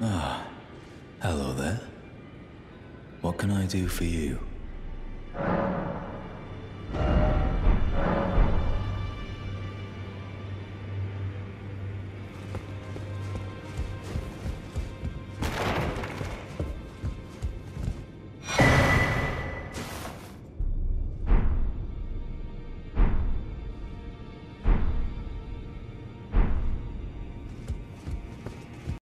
Ah, hello there. What can I do for you?